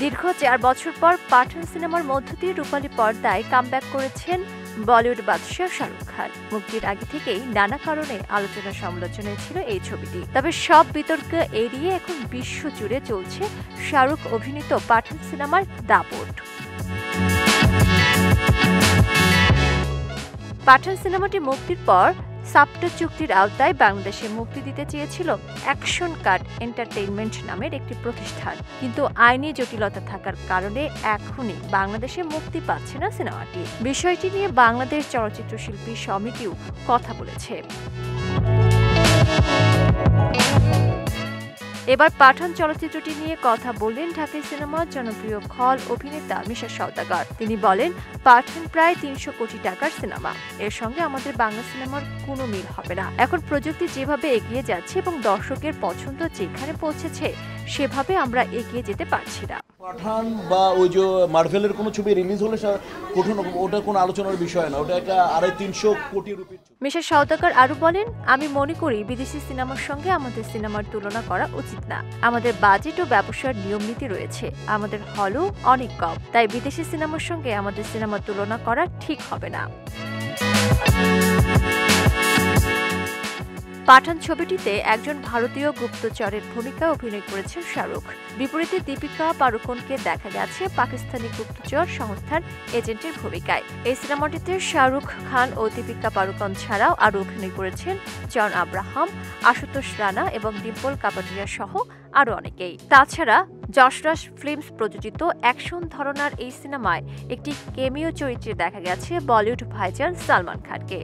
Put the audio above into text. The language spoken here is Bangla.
দীর্ঘ চার বছর পর পাঠান সিনেমার মধ্য দিয়ে রূপালী পর্দায় কামব্যাক করেছেন বলিউড বাদশাহ শাহরুখ খান। মুক্তির আগে থেকেই নানা কারণে আলোচনা সমালোচনায় ছিল এই ছবিটি। তবে সব বিতর্ক এড়িয়ে এখন বিশ্ব জুড়ে চলছে শাহরুখ অভিনীত পাঠান সিনেমার দাপট। পাঠান সিনেমাটি মুক্তির পর সাপ্টা চুক্তির আওতায় বাংলাদেশে মুক্তি দিতে চেয়েছিল অ্যাকশন কার্ড এন্টারটেইনমেন্ট নামের একটি প্রতিষ্ঠান। কিন্তু আইনি জটিলতা থাকার কারণে এখনই বাংলাদেশে মুক্তি পাচ্ছে না সিনেমাটি। বিষয়টি নিয়ে বাংলাদেশ চলচ্চিত্র শিল্পী সমিতিও কথা বলেছে। এবার পাঠান চলচ্চিত্রটি নিয়ে কথা বললেন ঢাকাই সিনেমার জনপ্রিয় খল অভিনেতা মিশা সওদাগর। তিনি বলেন, পাঠান প্রায় তিনশো কোটি টাকার সিনেমা। এর সঙ্গে আমাদের বাংলা সিনেমার কোনো মিল হবে না। এখন প্রযুক্তি যেভাবে এগিয়ে যাচ্ছে এবং দর্শকের পছন্দ যেখানে পৌঁছেছে সেভাবে আমরা এগিয়ে যেতে পারছি না। পাঠান বা ওই যে মার্ভেলের কোনো ছবি রিলিজ হলে কঠিন ওটা কোনো আলোচনার বিষয় না ওটা একটা আড়াই তিনশো কোটি রুপির। মিশা সওদাগর আরও বলেন আমি মনে করি বিদেশি সিনেমার সঙ্গে আমাদের সিনেমার তুলনা করা উচিত না। আমাদের বাজেট ও ব্যবসার নিয়ম নীতি রয়েছে আমাদের হলও অনেক কম তাই বিদেশি সিনেমার সঙ্গে আমাদের সিনেমার তুলনা করা ঠিক হবে না। পাঠান ছবিটিতে একজন ভারতীয় গুপ্তচরের ভূমিকা অভিনয় করেছেন শাহরুখ। বিপরীতে দীপিকা পাড়ুকোনকে দেখা গেছে পাকিস্তানি গুপ্তচর সংস্থার এজেন্টের ভূমিকায়। এই সিনেমাটিতে শাহরুখ খান ও দীপিকা পাড়ুকোন ছাড়াও আরও অভিনয় করেছেন জন আব্রাহাম, আশুতোষ রানা এবং ডিম্পল কাপাটিয়া সহ আরও অনেকেই। তাছাড়া যশরাজ ফিল্মস প্রযোজিত অ্যাকশন ধরনার এই সিনেমায় একটি কেমিও চরিত্রে দেখা গেছে বলিউড ভাইজান সালমান খানকে।